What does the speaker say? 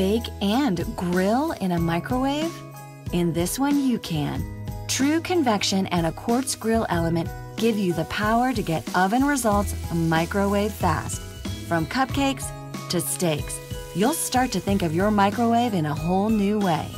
bake, and grill in a microwave? In this one, you can. True convection and a quartz grill element give you the power to get oven results microwave fast. From cupcakes to steaks, you'll start to think of your microwave in a whole new way.